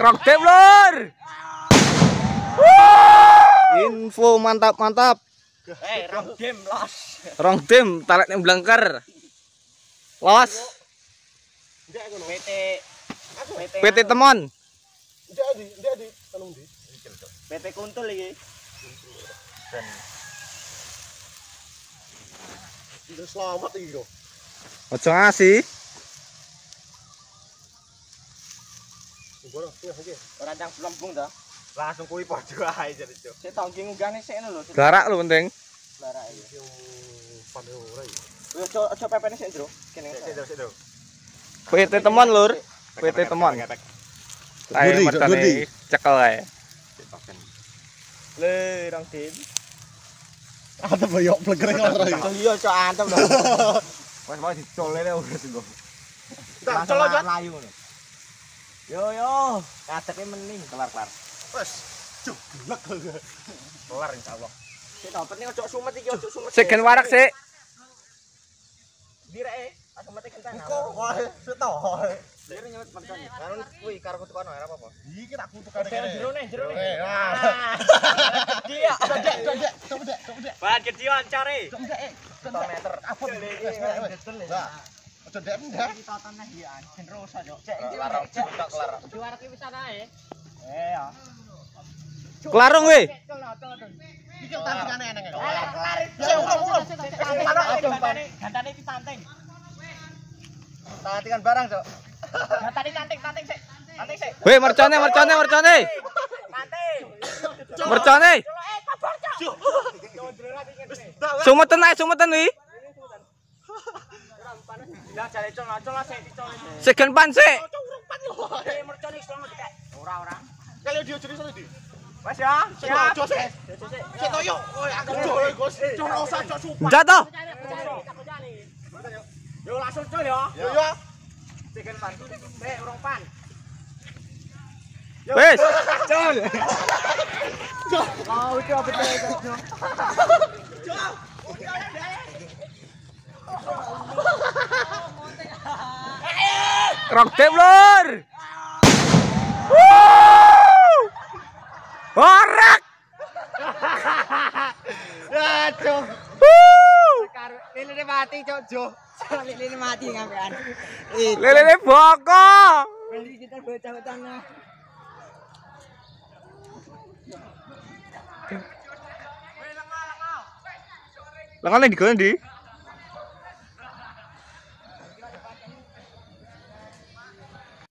Rock dem lur. Info mantap mantap. Eh, rong game los. Rong tim tarik yang blangker. Los. PT PT PT Temon. Ndek di, ndek di, anu ndi? PT Kuntul iki. Ndek selamat iki kok. Ojo ngasih. Ora. Ora ta. Langsung kuwi padha ae jadi, Cuk. Sik tau ki ngunggane sik lho. Garak lu penting. Lara iki. Pandai ora iki. Wis ojo ojo pepene sik, Bro. Kene. Sik, sik, sik, sik. PT Temon lur. PT kepek. Ayo gurdi. cekel ae. Le rong game. Ada bayok plegereng ora iki. Oh iya, cok antem lho. Wes mau dicole le wis engko. Tak colo cok. Layu ngono. Yo yo, kadepe mending kelar-kelar. Wes. Cuk, gelek. Kelar insyaallah. Sik tau penting ojo sumet iki, ojo sumet. Sik gen warak sik. Direke, aku mati kentang. Kok wae sik to. Dire nyewet mercone. Kan kuwi karo kutukan ora apa-apa. Iki tak kutukane Kene kene. jero nih, jero nih. Eh, wah. Dia. Dek, dek, dek, coba dek, coba dek. Bahan dek, eh. meter. Apa? Wes, wes, wes. Lah. Ojo dek ndek. Totonnya dia anjing rosa, Cok. Cek Kelar, Cuk, tak kelar. Juara ki bisa nae. Eh ya. Kelarung we. Iki tak kane eneng. Kelar kelar. Ya, udah. Gantane gantane iki tanting. Tangan barang, Cuk. Gantane tanting tanting sik. Tanting sik. Weh mercone mercone mercone. Tanting. Mercone. Eh kabar, Cok. Sumeten ae sumeten wi. Ya jare col col sik dicol. Sik gen pan sik. Ora ora. Kali dia jadi sana di. Wes ya. Sik. Sik. Sik to yo. Oh, aku cok, Gus. Cok rasa cok sumpah. Jatuh. Yo langsung col ya. Yo yo. Chicken pan. Eh urung pan. Wis. Oh, itu apa itu? Rock Roktip lur. Orek. Aduh. Lele mati cok jo. Lele mati ngapain, Lele boko. Beli kita bocah-bocah Lengan yang digoyang di?